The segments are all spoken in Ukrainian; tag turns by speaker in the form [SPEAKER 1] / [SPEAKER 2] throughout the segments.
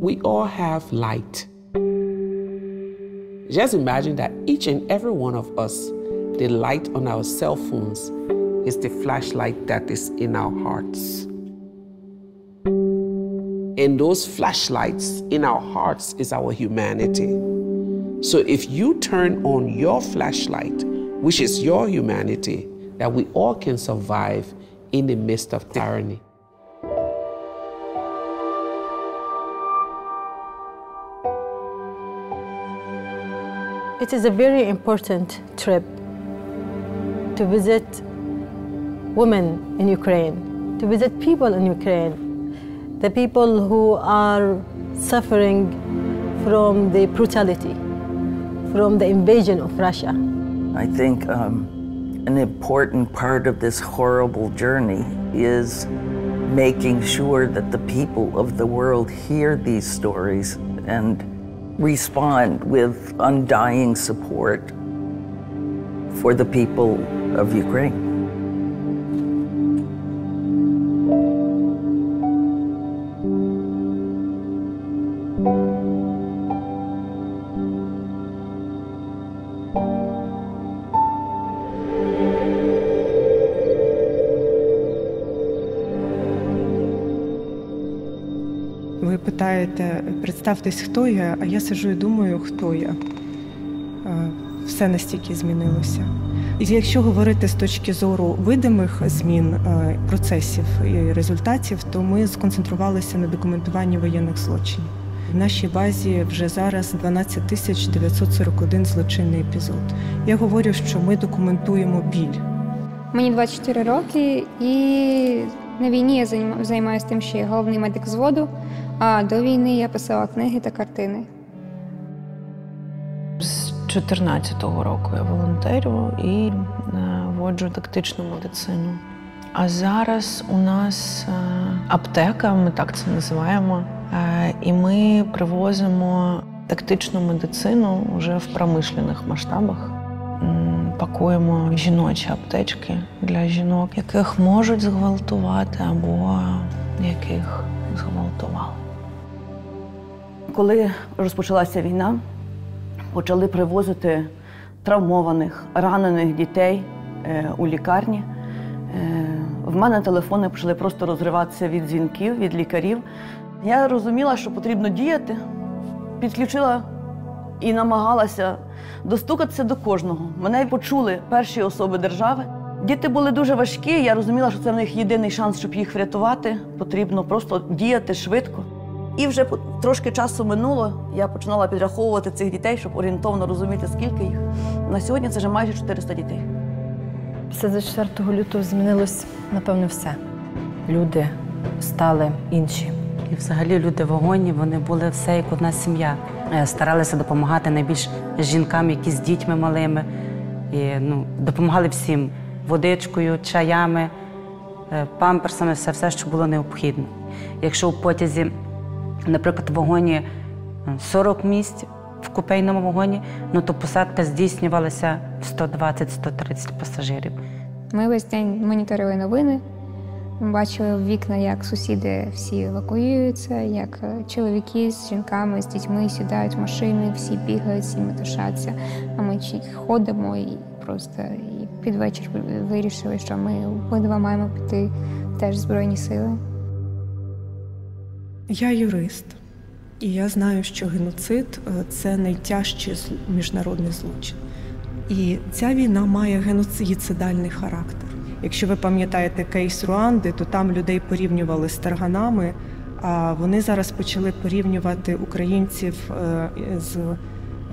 [SPEAKER 1] We all have light. Just imagine that each and every one of us, the light on our cell phones is the flashlight that is in our hearts. And those flashlights in our hearts is our humanity. So if you turn on your flashlight, which is your humanity, that we all can survive in the midst of tyranny.
[SPEAKER 2] It is a very important trip to visit women in Ukraine, to visit people in Ukraine, the people who are suffering from the brutality, from the invasion of Russia.
[SPEAKER 3] I think um, an important part of this horrible journey is making sure that the people of the world hear these stories and respond with undying support for the people of Ukraine.
[SPEAKER 4] Питаєте, представтесь, хто я, а я сиджу і думаю, хто я. Все настільки змінилося. І якщо говорити з точки зору видимих змін процесів і результатів, то ми сконцентрувалися на документуванні воєнних злочинів. В нашій базі вже зараз 12 тисяч 941 злочинний епізод. Я говорю, що ми документуємо біль.
[SPEAKER 5] Мені 24 роки, і на війні я займа- займаюся тим, що я головний медик зводу. А до війни я писала книги та картини.
[SPEAKER 6] З 14-го року я волонтерю і е, воджу тактичну медицину. А зараз у нас е, аптека, ми так це називаємо, е, і ми привозимо тактичну медицину вже в промишлених масштабах. Пакуємо жіночі аптечки для жінок, яких можуть зґвалтувати або яких зґвалтували.
[SPEAKER 7] Коли розпочалася війна, почали привозити травмованих, ранених дітей е, у лікарні. Е, В мене телефони почали просто розриватися від дзвінків, від лікарів. Я розуміла, що потрібно діяти, підключила і намагалася достукатися до кожного. Мене почули перші особи держави. Діти були дуже важкі. Я розуміла, що це в них єдиний шанс, щоб їх врятувати. Потрібно просто діяти швидко. І вже трошки часу минуло. Я починала підраховувати цих дітей, щоб орієнтовно розуміти, скільки їх. На сьогодні це вже майже 400 дітей.
[SPEAKER 8] Після 24 лютого змінилось, напевно, все. Люди стали інші.
[SPEAKER 9] І взагалі люди в огоні, вони були все як одна сім'я. Е, Старалися допомагати найбільш жінкам, які з дітьми малими. І ну, допомагали всім водичкою, чаями, е, памперсами, все, все, що було необхідно. Якщо у потязі, наприклад, в вагоні е, 40 місць в купейному вагоні, ну то посадка здійснювалася в 120-130 пасажирів.
[SPEAKER 5] Ми весь день моніторили новини, бачили в вікна, як сусіди всі евакуюються, як е, чоловіки з жінками, з дітьми сідають в машини, всі бігають, всі метушаться. А ми ходимо і просто і під вечір вирішили, що ми обидва маємо піти теж Збройні сили.
[SPEAKER 4] Я юрист, і я знаю, що геноцид е, це найтяжчий міжнародний злочин. І ця війна має геноцидальний характер. Якщо ви пам'ятаєте кейс Руанди, то там людей порівнювали з тарганами, а вони зараз почали порівнювати українців е, з,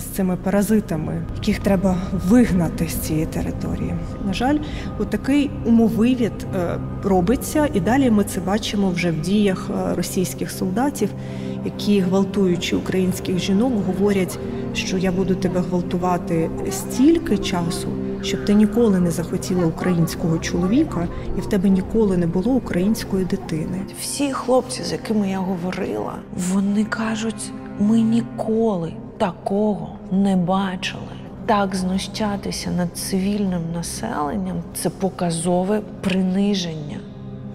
[SPEAKER 4] з цими паразитами, яких треба вигнати з цієї території. На жаль, отакий умовивід е, робиться, і далі ми це бачимо вже в діях е, російських солдатів, які, гвалтуючи українських жінок, говорять, що я буду тебе гвалтувати стільки часу, щоб ти ніколи не захотіла українського чоловіка, і в тебе ніколи не було української дитини.
[SPEAKER 6] Всі хлопці, з якими я говорила, вони кажуть, ми ніколи такого не бачили. Так знущатися над цивільним населенням це показове приниження.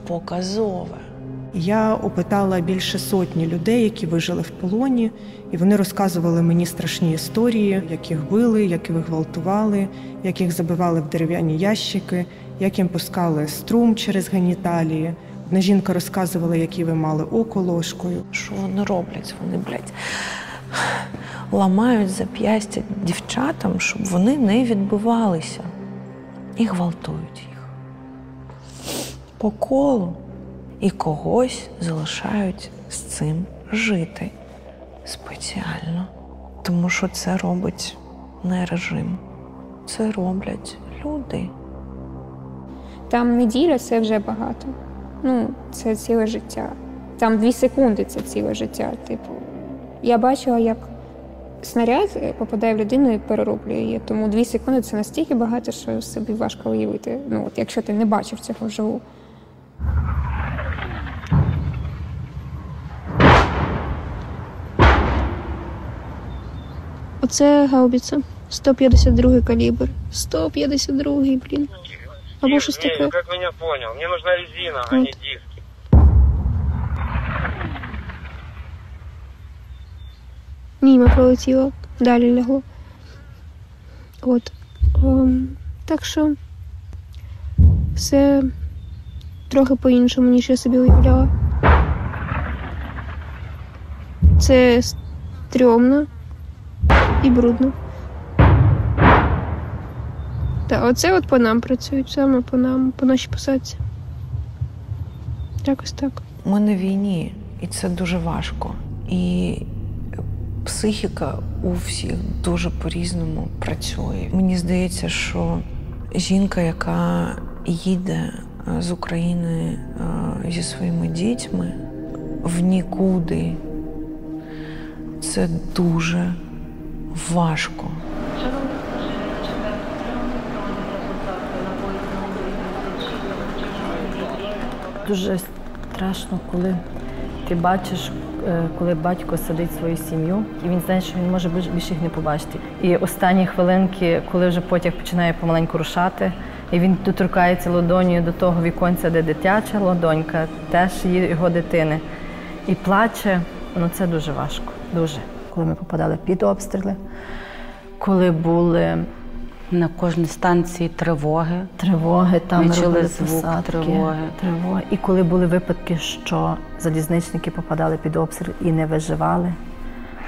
[SPEAKER 6] Показове.
[SPEAKER 4] Я опитала більше сотні людей, які вижили в полоні, і вони розказували мені страшні історії, як їх били, як їх гвалтували, як їх забивали в дерев'яні ящики, як їм пускали струм через геніталії. Одна жінка розказувала, які ви мали око ложкою.
[SPEAKER 6] Що вони роблять? Вони, блядь, ламають зап'ястя дівчатам, щоб вони не відбивалися. І гвалтують їх. По колу. І когось залишають з цим жити спеціально. Тому що це робить не режим. Це роблять люди.
[SPEAKER 5] Там неділя це вже багато. Ну, це ціле життя. Там дві секунди це ціле життя. Типу, я бачила, як снаряд попадає в людину і перероблює її. Тому дві секунди це настільки багато, що собі важко уявити. Ну, от якщо ти не бачив цього вживу.
[SPEAKER 10] Оце гаубіця. 152 калібр. 152, блін. Або щось таке.
[SPEAKER 11] ну как меня понял? Мне нужна резина, а не диски.
[SPEAKER 10] Мімо пролетіло, далі лягло. От. Ем, так що все трохи по-іншому, ніж я собі уявляла. Це стрьомно і брудно. Так, оце от по нам працюють, саме по нам, по нашій посадці. Якось так.
[SPEAKER 6] Ми на війні, і це дуже важко. І психіка у всіх дуже по-різному працює. Мені здається, що жінка, яка їде е, з України е, зі своїми дітьми в нікуди, це дуже важко.
[SPEAKER 8] Дуже страшно, коли ти бачиш, е, коли батько садить свою сім'ю, і він знає, що він може більш- більше їх не побачити. І останні хвилинки, коли вже потяг починає помаленьку рушати, і він доторкається ладонію до того віконця, де дитяча ладонька, теж його дитини, і плаче, ну це дуже важко. Дуже. Коли ми попадали під обстріли, коли були
[SPEAKER 9] На кожній станції тривоги.
[SPEAKER 8] Тривоги там
[SPEAKER 9] Ми чули звук
[SPEAKER 8] посадки,
[SPEAKER 9] тривоги.
[SPEAKER 8] тривоги. І коли були випадки, що залізничники попадали під обстріл і не виживали,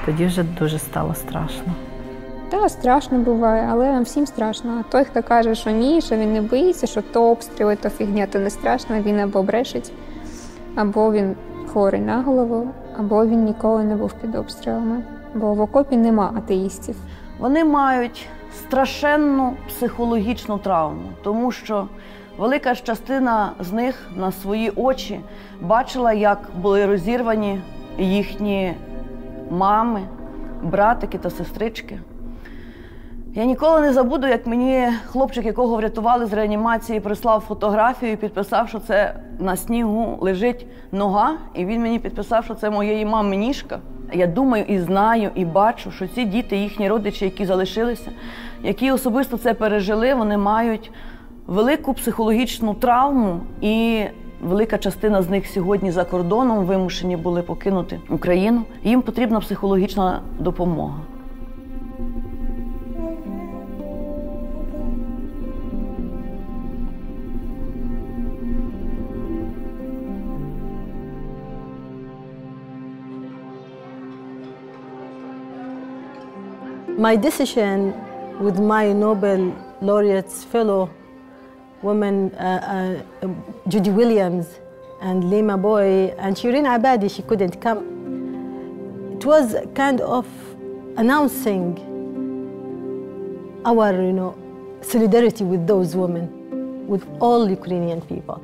[SPEAKER 8] тоді вже дуже стало страшно.
[SPEAKER 5] Так, страшно буває, але нам всім страшно. А той, хто каже, що ні, що він не боїться, що то обстріли, то фігня, то не страшно, він або брешить, або він хворий на голову, або він ніколи не був під обстрілами. Бо в окопі нема атеїстів.
[SPEAKER 7] Вони мають страшенну психологічну травму, тому що велика частина з них на свої очі бачила, як були розірвані їхні мами, братики та сестрички. Я ніколи не забуду, як мені хлопчик, якого врятували з реанімації, прислав фотографію і підписав, що це на снігу лежить нога, і він мені підписав, що це моєї мами ніжка. Я думаю і знаю, і бачу, що ці діти, їхні родичі, які залишилися, які особисто це пережили, вони мають велику психологічну травму, і велика частина з них сьогодні за кордоном вимушені були покинути Україну. Їм потрібна психологічна допомога.
[SPEAKER 2] My decision with my Nobel laureates fellow women, uh, uh, Judy Williams and Lima Boy and Shirin Abadi, she couldn't come. It was kind of announcing our, you know, solidarity with those women, with all Ukrainian people.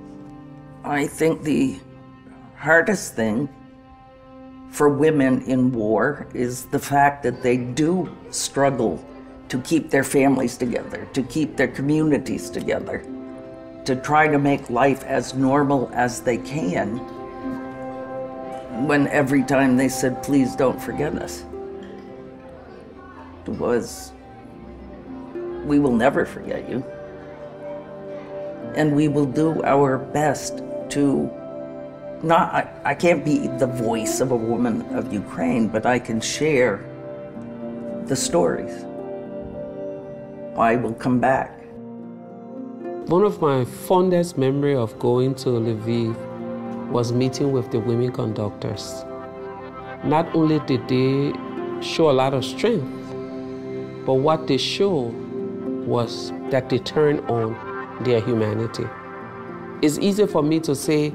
[SPEAKER 3] I think the hardest thing for women in war is the fact that they do struggle to keep their families together, to keep their communities together, to try to make life as normal as they can. When every time they said, please don't forget us, it was, we will never forget you. And we will do our best to not I, I can't be the voice of a woman of Ukraine, but I can share the stories. I will come back.
[SPEAKER 1] One of my fondest memory of going to Lviv was meeting with the women conductors. Not only did they show a lot of strength, but what they showed was that they turned on their humanity. It's easy for me to say,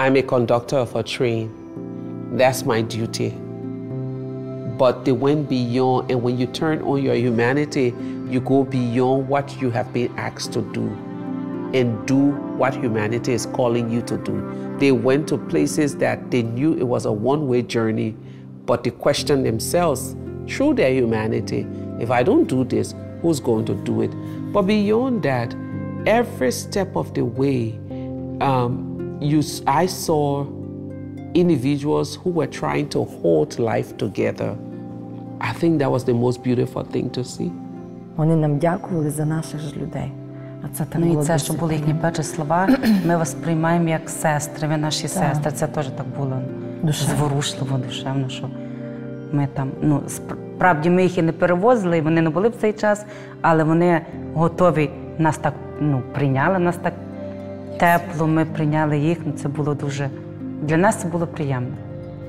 [SPEAKER 1] I'm a conductor of a train. That's my duty. But they went beyond, and when you turn on your humanity, you go beyond what you have been asked to do and do what humanity is calling you to do. They went to places that they knew it was a one way journey, but they questioned themselves through their humanity if I don't do this, who's going to do it? But beyond that, every step of the way, um, you, I saw individuals who were trying to hold life together. I think that was the most beautiful thing to see.
[SPEAKER 8] Вони нам дякували за наших ж людей. А це так
[SPEAKER 9] Ну і це, що були їхні перші слова, ми вас приймаємо як сестри, ви наші сестри. Це теж так було
[SPEAKER 8] Душевно.
[SPEAKER 9] зворушливо, душевно, що ми там, ну, справді ми їх і не перевозили, і вони не були в цей час, але вони готові нас так ну, прийняли, нас так тепло, ми прийняли їх. Ну, це було дуже. Для нас це було приємно.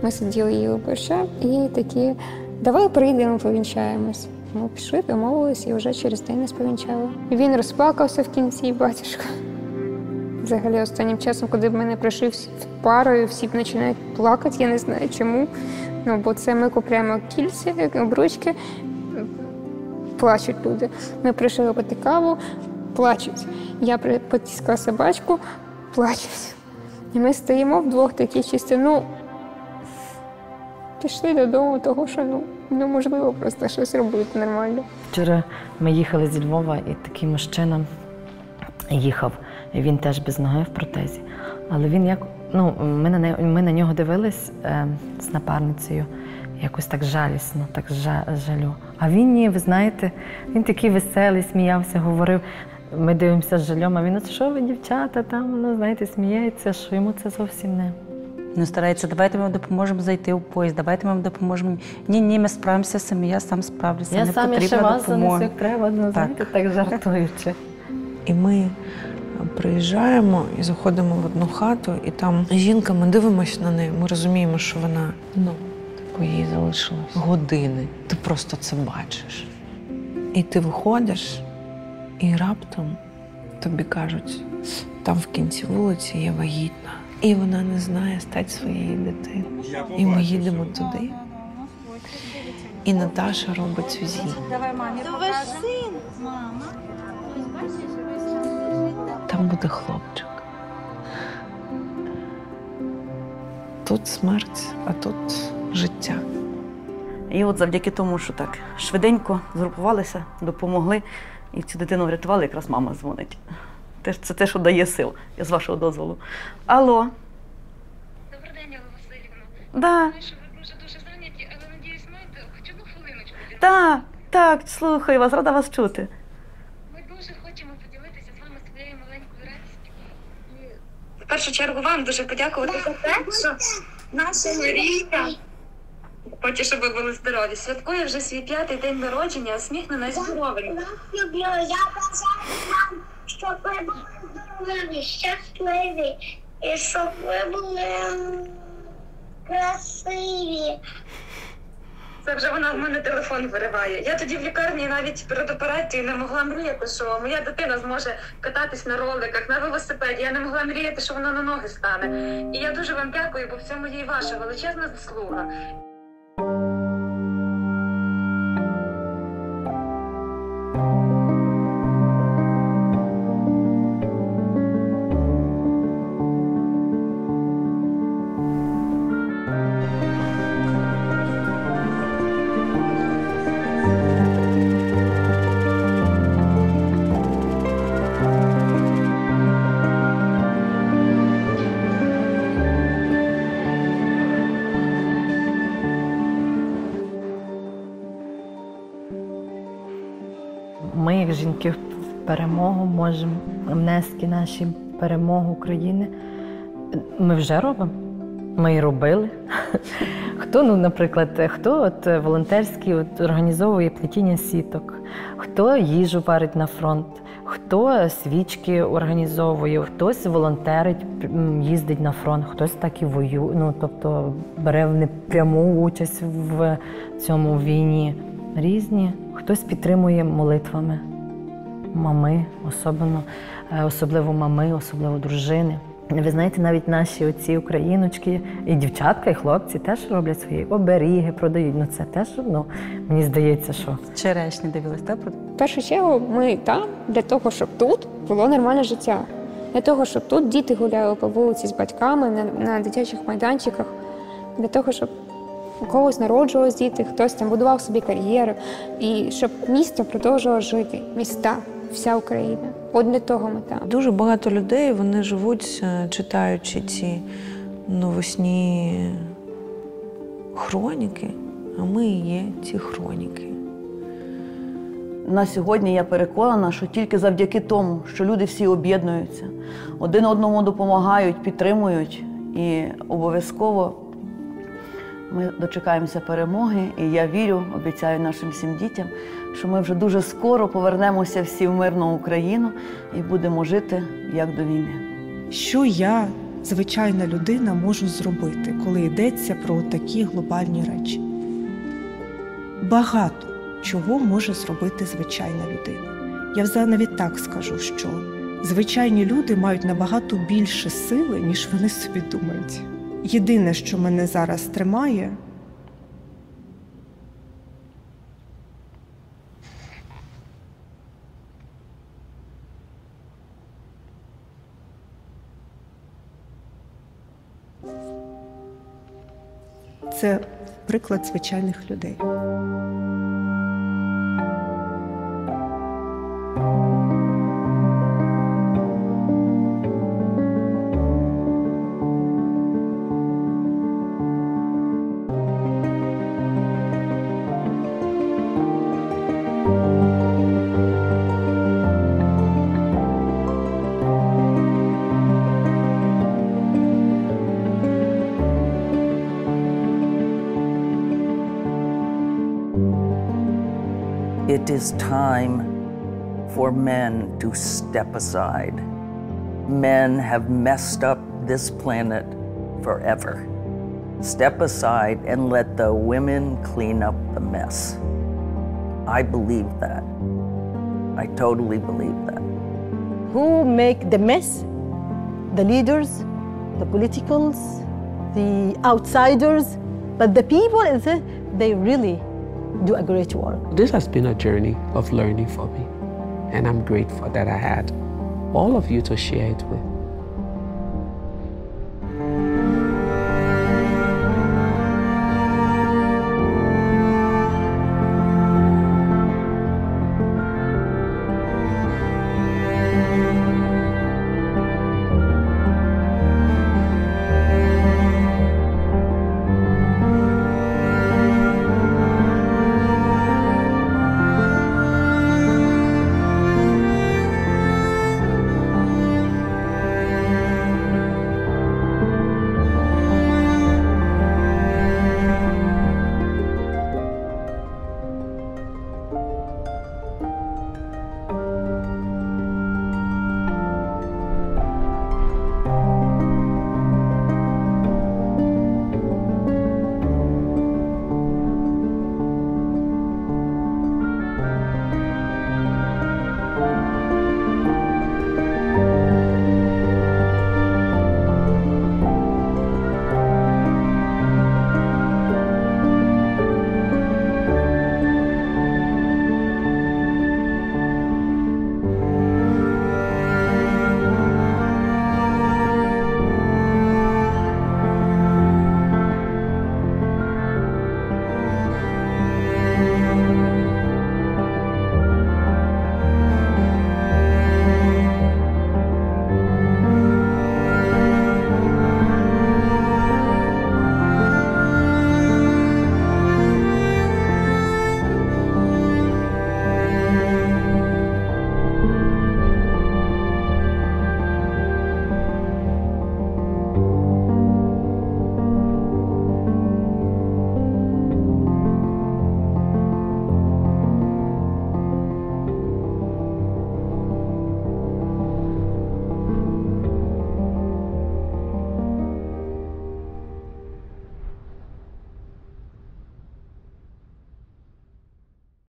[SPEAKER 5] Ми сиділи їли борща і такі, давай прийдемо, повінчаємось. Ми пішли, домовились і вже через день нас повінчали. Він розплакався в кінці, батюшка. Взагалі, останнім часом, коли в мене прийшли парою, всі починають плакати, я не знаю чому. Ну, бо це ми купуємо кільця, обручки, плачуть люди. Ми прийшли пити каву, плачуть. Я потискала собачку, плачуть. І ми стоїмо вдвох такі чисто, ну, пішли додому, того що ну, неможливо просто щось робити нормально.
[SPEAKER 8] Вчора ми їхали зі Львова, і такий мужчина їхав. Він теж без ноги в протезі. Але він як. Ну, ми на, ми на нього дивились е, з напарницею якось так жалісно, так жа- жалю. А він ні, ви знаєте, він такий веселий, сміявся, говорив. Ми дивимося з жалем, а він, «От що ви, дівчата, там, ну, знаєте, сміється, що йому це зовсім не.
[SPEAKER 9] Ну, старається, давайте ми вам допоможемо зайти у поїзд, давайте ми вам допоможемо. Ні, ні, ми справимося самі, я сам справлюся.
[SPEAKER 8] Я
[SPEAKER 9] не
[SPEAKER 8] сам ще вас занесу, як треба, ну, знаєте, так жартуючи.
[SPEAKER 6] І ми приїжджаємо і заходимо в одну хату, і там жінка, ми дивимося на неї, ми розуміємо, що вона, ну, типу, їй залишилось години. Ти просто це бачиш. І ти виходиш, і раптом тобі кажуть, там в кінці вулиці є вагітна. І вона не знає стать своєї дитини. І ми їдемо туди. І Наташа робить УЗІ. Там буде хлопчик. Тут смерть, а тут життя.
[SPEAKER 7] І от завдяки тому, що так швиденько згрупувалися, допомогли і цю дитину врятували, якраз мама дзвонить. Це те, що дає сил, я з вашого дозволу. Алло.
[SPEAKER 5] Добрий день, Олена Васильівна.
[SPEAKER 7] Да.
[SPEAKER 5] Знаю, що ви дуже дуже зайняті, але надіюсь, маєте хоч одну хвилиночку.
[SPEAKER 7] Так, так, слухаю вас, рада вас чути.
[SPEAKER 5] Ми дуже хочемо поділитися з вами своєю маленькою радістю. І в першу чергу вам дуже подякувати за те, що наша Марійка, хочу, щоб ви були здорові, святкує вже свій п'ятий день народження, усміхнена і здоровенька.
[SPEAKER 12] люблю. Я бажаю вам, щоб ви були здорові, щасливі і щоб ви були красиві.
[SPEAKER 5] Це вже вона в мене телефон вириває. Я тоді в лікарні навіть перед операцією не могла мріяти, що моя дитина зможе кататись на роликах, на велосипеді. Я не могла мріяти, що вона на ноги стане. І я дуже вам дякую, бо в цьому є і ваша величезна заслуга.
[SPEAKER 8] Перемогу можемо внести наші перемогу України. Ми вже робимо. ми і робили. Хто, ну, наприклад, хто от волонтерський от, організовує плетіння сіток, хто їжу варить на фронт, хто свічки організовує, хтось волонтерить, їздить на фронт, хтось так і воює, ну тобто бере непряму участь в цьому війні. Різні, хтось підтримує молитвами. Мами, особливо, е, особливо мами, особливо дружини. Ви знаєте, навіть наші оці україночки, і дівчатка, і хлопці теж роблять свої оберіги, продають. Ну це теж ну мені здається, що
[SPEAKER 9] Черешні дивились, так?
[SPEAKER 5] В першу чергу ми там для того, щоб тут було нормальне життя. Для того, щоб тут діти гуляли по вулиці з батьками на, на дитячих майданчиках, для того, щоб у когось народжувалися діти, хтось там будував собі кар'єру, і щоб місто продовжувало жити, міста, вся Україна. От для того ми там.
[SPEAKER 6] Дуже багато людей вони живуть, е, читаючи ці новосні хроніки, а ми і є ці хроніки.
[SPEAKER 7] На сьогодні я переконана, що тільки завдяки тому, що люди всі об'єднуються, один одному допомагають, підтримують, і обов'язково ми дочекаємося перемоги. І я вірю, обіцяю нашим всім дітям, що ми вже дуже скоро повернемося всі в мирну Україну і будемо жити як до війни.
[SPEAKER 4] Що я, звичайна людина, можу зробити, коли йдеться про такі глобальні речі? Багато чого може зробити звичайна людина. Я навіть так скажу, що звичайні люди мають набагато більше сили, ніж вони собі думають. Єдине, що мене зараз тримає, це приклад звичайних людей.
[SPEAKER 3] It is time for men to step aside. Men have messed up this planet forever. Step aside and let the women clean up the mess. I believe that. I totally believe that.
[SPEAKER 2] who make the mess the leaders the politicals the outsiders but the people it, they really do a great work
[SPEAKER 1] This has been a journey of learning for me, and I'm grateful that I had all of you to share it with.